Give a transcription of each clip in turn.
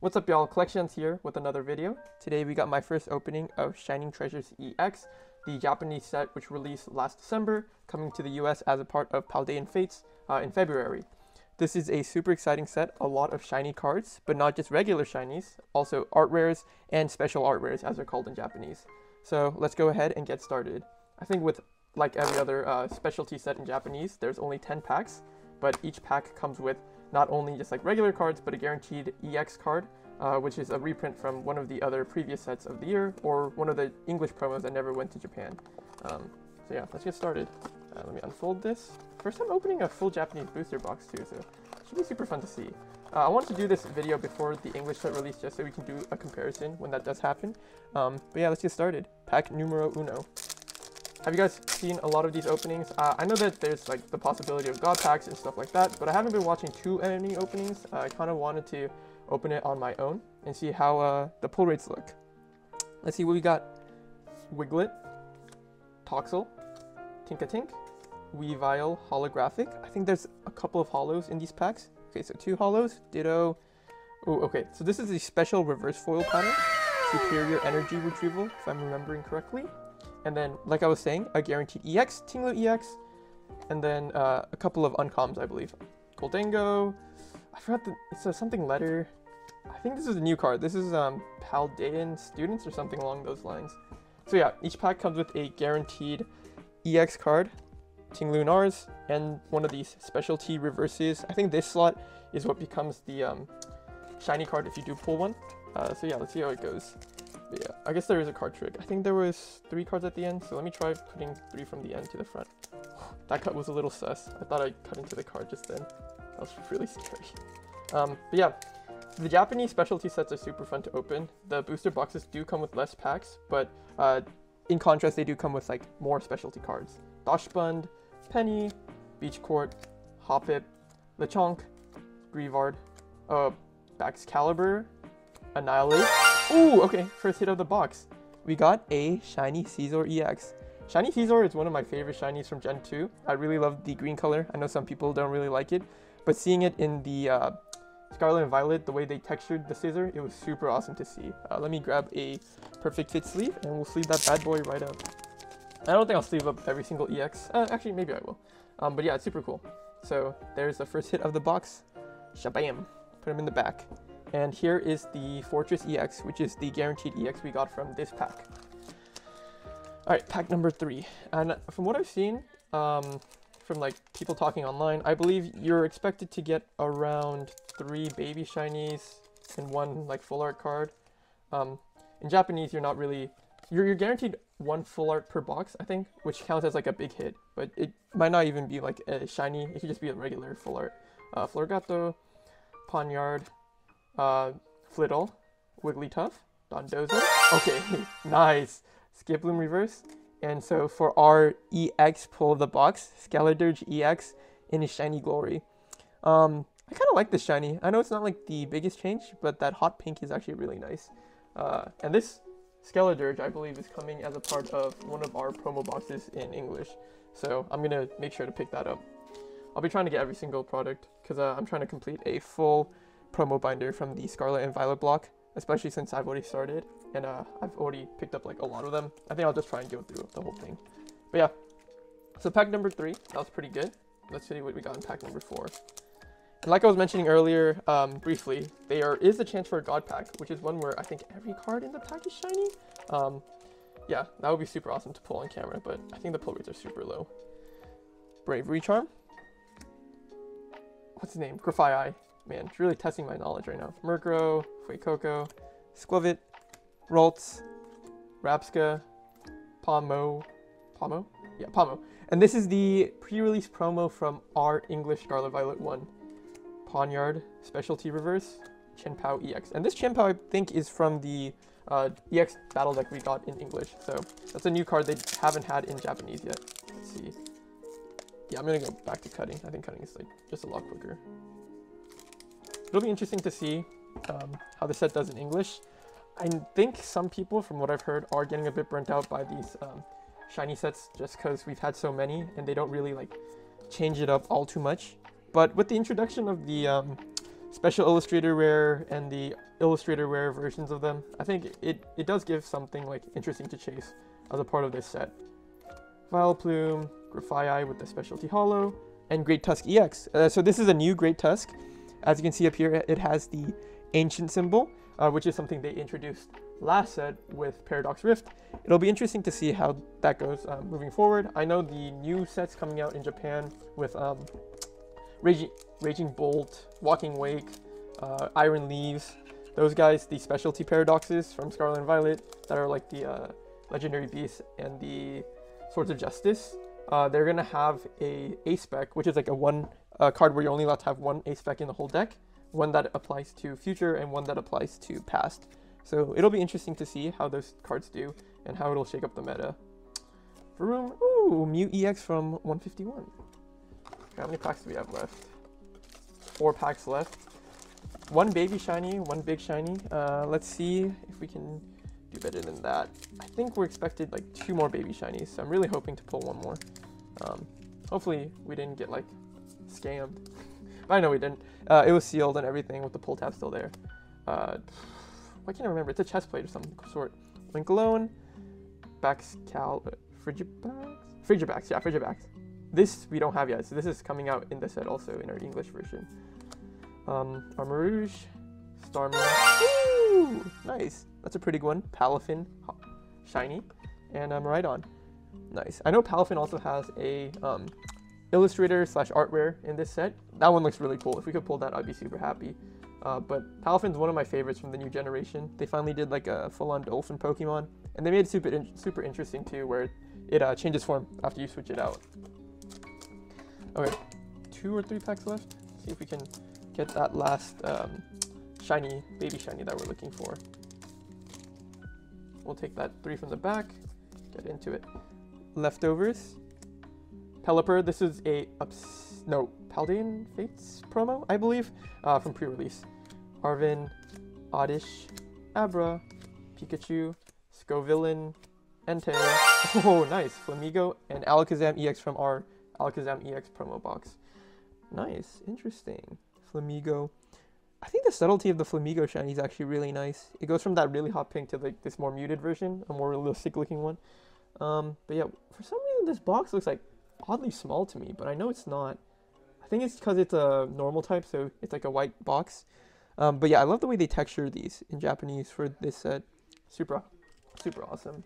What's up y'all, CollecSeanS here with another video. Today we got my first opening of Shining Treasures EX, the Japanese set which released last December, coming to the US as a part of Paldean Fates uh, in February. This is a super exciting set, a lot of shiny cards, but not just regular shinies, also art rares and special art rares as they're called in Japanese. So let's go ahead and get started. I think with like every other uh, specialty set in Japanese, there's only 10 packs, but each pack comes with not only just like regular cards, but a guaranteed EX card, uh, which is a reprint from one of the other previous sets of the year, or one of the English promos that never went to Japan. Um, so yeah, let's get started. Uh, let me unfold this. First time opening a full Japanese booster box too, so should be super fun to see. Uh, I wanted to do this video before the English set release just so we can do a comparison when that does happen. Um, but yeah, let's get started. Pack numero uno. Have you guys seen a lot of these openings? Uh, I know that there's like the possibility of God packs and stuff like that, but I haven't been watching too many openings. Uh, I kind of wanted to open it on my own and see how uh, the pull rates look. Let's see what we got. Wiglet, Toxel, Tinkatink, Weavile Holographic. I think there's a couple of holos in these packs. Okay, so two holos, Ditto. Oh, okay, so this is a special reverse foil pattern. Superior Energy Retrieval, if I'm remembering correctly. And then, like I was saying, a guaranteed EX, Ting-Lu EX, and then uh, a couple of uncoms, I believe. Goldango, I forgot the, it's a something letter. I think this is a new card. This is um, Paldean Students or something along those lines. So yeah, each pack comes with a guaranteed EX card, Ting-Lu Nars, and one of these specialty reverses. I think this slot is what becomes the um, shiny card if you do pull one. Uh, so yeah, let's see how it goes. But yeah, I guess there is a card trick. I think there was three cards at the end, so let me try putting three from the end to the front. That cut was a little sus. I thought I cut into the card just then. That was really scary. Um, but yeah, the Japanese specialty sets are super fun to open. The booster boxes do come with less packs, but uh, in contrast, they do come with like more specialty cards. Dachsbun, Penny, Beach Court, Hoppip, Lechonk, Greavard, uh, Baxcalibur, Annihilape. Ooh, okay, first hit of the box. We got a Shiny Scizor EX. Shiny Scizor is one of my favorite shinies from Gen 2. I really love the green color. I know some people don't really like it, but seeing it in the uh, Scarlet and Violet, the way they textured the Scizor, it was super awesome to see. Uh, let me grab a perfect fit sleeve and we'll sleeve that bad boy right up. I don't think I'll sleeve up every single EX. Uh, actually, maybe I will. Um, but yeah, it's super cool. So there's the first hit of the box. Shabam. Put him in the back. And here is the Forretress EX, which is the guaranteed EX we got from this pack. Alright, pack number three. And from what I've seen, um, from like people talking online, I believe you're expected to get around three baby shinies and one like full art card. Um, in Japanese, you're not really, you're, you're guaranteed one full art per box, I think, which counts as like a big hit, but it might not even be like a shiny, it could just be a regular full art. Uh, Floragato, Pawniard, uh, Flittle, Wigglytuff, Dondozo. Okay, nice. Skiploom reverse. And so for our EX pull of the box, Skeledirge EX in his shiny glory. Um, I kind of like this shiny. I know it's not like the biggest change, but that hot pink is actually really nice. Uh, and this Skeledirge, I believe, is coming as a part of one of our promo boxes in English. So I'm going to make sure to pick that up. I'll be trying to get every single product because uh, I'm trying to complete a full promo binder from the Scarlet and Violet block, especially since I've already started and uh, I've already picked up like a lot of them. I think I'll just try and go through the whole thing. But yeah, so pack number three, that was pretty good. Let's see what we got in pack number four. And like I was mentioning earlier, um, briefly, there is a chance for a God pack, which is one where I think every card in the pack is shiny. Um, yeah, that would be super awesome to pull on camera, but I think the pull rates are super low. Bravery Charm. What's his name? Grafaiai. Man, it's really testing my knowledge right now. Murkrow, Fuecoco, Skwovet, Ralts, Rabsca, Pawmo, Pawmo? Yeah, Pawmo. And this is the pre-release promo from our English Scarlet Violet 1. Pawniard, Specialty Reverse, Chien-Pao EX. And this Chien-Pao, I think, is from the uh, EX battle deck we got in English. So that's a new card they haven't had in Japanese yet. Let's see. Yeah, I'm gonna go back to cutting. I think cutting is like just a lot quicker. It'll be interesting to see um, how the set does in English. I think some people, from what I've heard, are getting a bit burnt out by these um, shiny sets just because we've had so many and they don't really like change it up all too much. But with the introduction of the um, special Illustrator Rare and the Illustrator Rare versions of them. I think it, it does give something like interesting to chase as a part of this set. Vileplume, Grafaiai with the Specialty Holo, and Great Tusk EX. Uh, so this is a new Great Tusk. As you can see up here, it has the ancient symbol, uh, which is something they introduced last set with Paradox Rift. It'll be interesting to see how that goes um, moving forward. I know the new sets coming out in Japan with um, Raging, Raging Bolt, Walking Wake, uh, Iron Leaves, those guys, the specialty paradoxes from Scarlet and Violet that are like the uh, Legendary Beasts and the Swords of Justice. Uh, they're gonna have a ace spec, which is like a one uh, card where you're only allowed to have one ace spec in the whole deck, one that applies to future and one that applies to past. So it'll be interesting to see how those cards do and how it'll shake up the meta. Varoom, ooh, Mew EX from 151. How many packs do we have left? Four packs left. One baby shiny, one big shiny. Uh, let's see if we can do better than that. I think we're expected like two more baby shinies, so I'm really hoping to pull one more. Um, hopefully we didn't get like scammed. I know we didn't. Uh, it was sealed and everything with the pull tab still there. Uh, why can't I remember? It's a chest plate of some sort. Winkalone, Baxcal, uh, Frigibax? Frigibax, yeah, Frigibax. This we don't have yet, so this is coming out in the set also in our English version. Um, Armarouge, Starmie. Ooh, nice. That's a pretty good one. Palafin, shiny, and um, Rhydon. Nice. I know Palafin also has a um, Illustrator slash art rare in this set. That one looks really cool. If we could pull that, I'd be super happy. Uh, but Palafin's one of my favorites from the new generation. They finally did like a full-on dolphin Pokemon, and they made it super in super interesting too, where it uh, changes form after you switch it out. Okay, two or three packs left. See if we can get that last um, shiny, baby shiny that we're looking for. We'll take that three from the back, get into it. Leftovers. Pelipper, this is a, no, Paldean Fates promo, I believe, uh, from pre-release. Arven, Oddish, Abra, Pikachu, Scovillain, Entei. Oh, nice. Flamigo and Alakazam EX from our Alakazam EX promo box. Nice. Interesting. Flamigo. I think the subtlety of the Flamigo shiny is actually really nice. It goes from that really hot pink to like this more muted version, a more realistic looking one. Um, but yeah, for some reason this box looks like oddly small to me, but I know it's not. I think it's because it's a normal type, so it's like a white box. Um, but yeah, I love the way they texture these in Japanese for this set. Super, super awesome.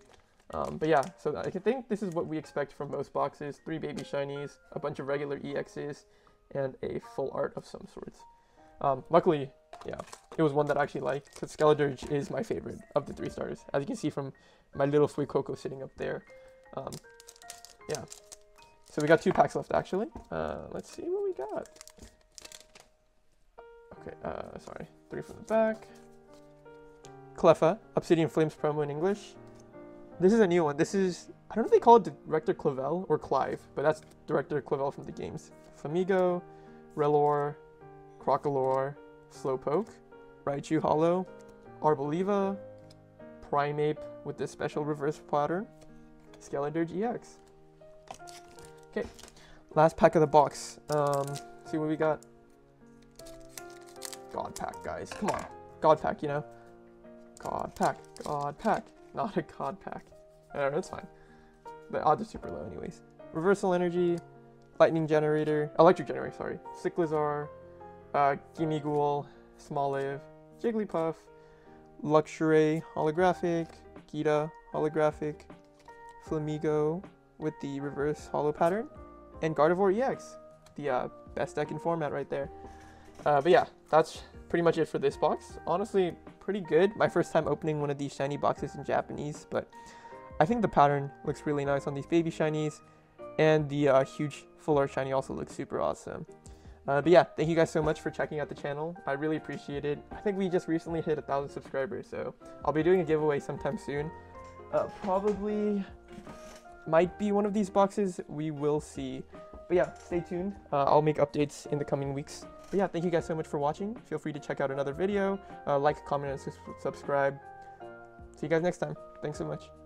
Um, but yeah, so I think this is what we expect from most boxes. Three baby shinies, a bunch of regular EXs, and a full art of some sorts. Um, luckily, yeah, it was one that I actually liked, because Skeledirge is my favorite of the three stars, as you can see from my little Fuecoco sitting up there. Um, yeah, so we got two packs left, actually. Uh, let's see what we got. Okay, uh, sorry. Three from the back. Cleffa, Obsidian Flames promo in English. This is a new one. This is, I don't know if they call it Director Clavel or Clive, but that's Director Clavel from the games. Flamigo, Rellor, Crocalor, Slowpoke, Raichu Holo, Arboliva, Primeape with this special reverse pattern, Skeledirge EX. Okay, last pack of the box. Um, see what we got. God pack, guys. Come on. God pack, you know. God pack. God pack. Not a God pack. Alright, that's fine. The odds are super low anyways. Reversal Energy, Lightning Generator, Electric Generator, sorry. Cyclizar, uh, Gimmighoul, Smoliv, Jigglypuff, Luxray Holographic, Geeta Holographic, Flamigo, with the reverse holo pattern, and Gardevoir EX, the uh, best deck in format right there. Uh, but yeah, that's pretty much it for this box. Honestly, pretty good. My first time opening one of these shiny boxes in Japanese, but I think the pattern looks really nice on these baby shinies, and the uh, huge full art shiny also looks super awesome. Uh, but yeah, thank you guys so much for checking out the channel. I really appreciate it. I think we just recently hit a thousand subscribers, so I'll be doing a giveaway sometime soon. Uh, probably might be one of these boxes. We will see. But yeah, stay tuned. Uh, I'll make updates in the coming weeks. But yeah, thank you guys so much for watching. Feel free to check out another video. Uh, like, comment, and subscribe. See you guys next time. Thanks so much.